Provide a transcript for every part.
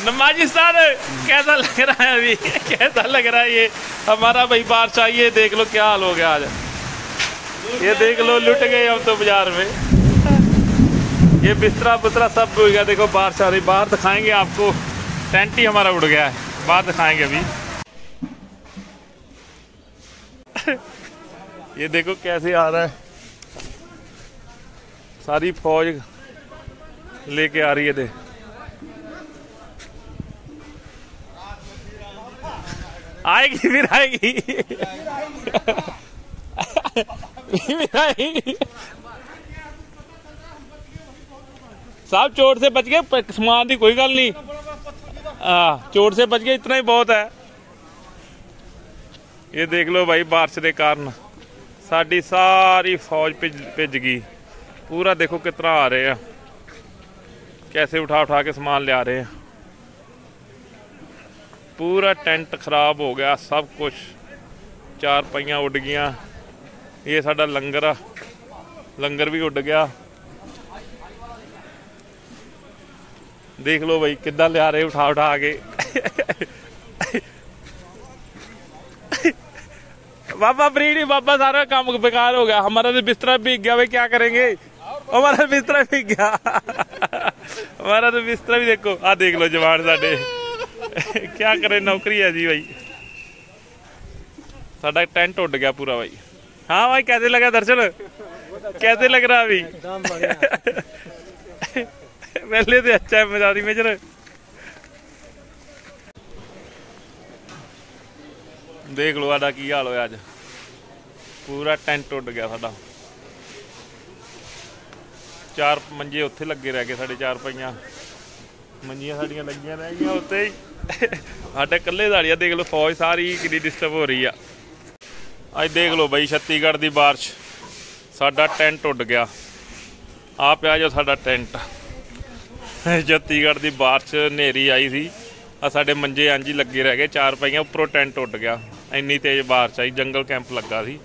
नमाजी साहब, कैसा लग रहा है अभी? कैसा लग रहा है ये? हमारा भाई आई है, देख लो क्या हाल हो गया आज। ये देख लो, लुट गए हम तो बाज़ार में। ये बिस्तरा बिस्तरा सब हो गया, देखो बारिश आ रही। बाहर दिखाएँगे आपको, टेंट ही हमारा उड़ गया है। बाहर दिखाएँगे अभी। ये देखो कैसे आ रहा है। सारी फौज लेके आ रही है, देख। आएगी, फिर आएगी। साहब चोट से बच गए समान की कोई गल नहीं। चोट से बच गए, इतना ही बहुत है। ये देख लो भाई, बारिश के कारण। साड़ी सारी फौज भिज भिज गई। पूरा देखो कितना आ रहे हैं। कैसे उठा उठा के समान ले आ रहे हैं। पूरा टेंट खराब हो गया सब कुछ ਚਾਰ ਪਈਆਂ ਉੱਡ ਗਈਆਂ ਇਹ ਸਾਡਾ ਲੰਗਰ ਆ ਲੰਗਰ ਵੀ ਉੱਡ ਗਿਆ ਦੇਖ ਲਓ ਬਈ ਕਿੱਦਾਂ ਲਿਆ ਰਹੇ ਉਠਾ ਉਠਾ ਕੇ बाबा फ्री बाबा सारा काम बेकार हो गया हमारा तो बिस्तरा भीग गया भाई क्या करेंगे हमारा बिस्तरा भीग गया हमारा तो बिस्तरा भी देखो आ देख लो जवान साडे क्या करे नौकरी है जी भाई साडा टेंट उड़ गया पूरा भाई हाँ भाई कैसे लगा दर्शन कैसे लग रहा अभी पहले तो अच्छा है मजारी मेजर ਦੇਖ ਲਓ ਸਾਡਾ ਕੀ ਹਾਲ ਹੋਇਆ ਅੱਜ ਪੂਰਾ ਟੈਂਟ ਉੱਡ ਗਿਆ ਸਾਡਾ ਚਾਰ ਮੰਜੇ ਉੱਥੇ ਲੱਗੇ ਰਹਿ ਗਏ ਸਾਡੇ ਚਾਰ ਪਈਆਂ ਮੰਜੀਆਂ ਸਾਡੀਆਂ ਲੱਗੀਆਂ ਰਹਿ ਗਈਆਂ ਉੱਤੇ ਹੀ ਸਾਡੇ ਇਕੱਲੇ ਦਾੜੀਆ ਦੇਖ ਲਓ ਫੌਜ ਸਾਰੀ ਕਿੰਨੀ ਡਿਸਟਰਬ ਹੋ ਰਹੀ ਆ। ਅੱਜ ਦੇਖ ਲਓ ਬਈ ਛੱਤੀਗੜ੍ਹ ਦੀ ਬਾਰਿਸ਼, ਸਾਡਾ ਟੈਂਟ ਉੱਡ ਗਿਆ। ਆ ਪਿਆ ਜੋ ਸਾਡਾ ਟੈਂਟ। ਛੱਤੀਗੜ੍ਹ ਦੀ ਬਾਰਿਸ਼ ਹਨੇਰੀ ਆਈ ਸੀ। ਆ ਸਾਡੇ ਮੰਜੇ ਇੰਜ ਹੀ ਲੱਗੇ ਰਹਿ ਗਏ, ਚਾਰ ਪਾਈਆਂ ਉੱਪਰੋਂ ਟੈਂਟ ਉੱਡ ਗਿਆ। ਇੰਨੀ ਤੇਜ਼ ਬਾਰਿਸ਼ ਆਈ, ਜੰਗਲ ਕੈਂਪ ਲੱਗਾ ਸੀ।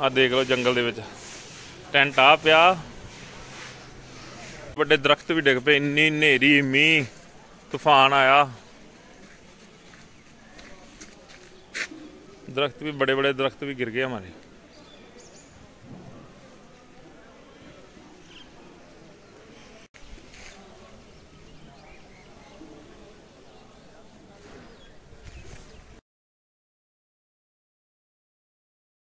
ਆ ਦੇਖ ਲਓ ਜੰਗਲ ਦੇ ਵਿੱਚ। ਟੈਂਟ ਆ ਪਿਆ ਵੱਡੇ ਦਰਖਤ ਵੀ ਡਿੱਗ ਪਏ, ਇੰਨੀ ਹਨੇਰੀ ਮੀਂਹ ਤੂਫਾਨ ਆਇਆ। ਦਰਖਤ ਵੀ ਬੜੇ ਬੜੇ ਦਰਖਤ ਵੀ ਗਿਰ ਗਏ ਹਮਾਰੇ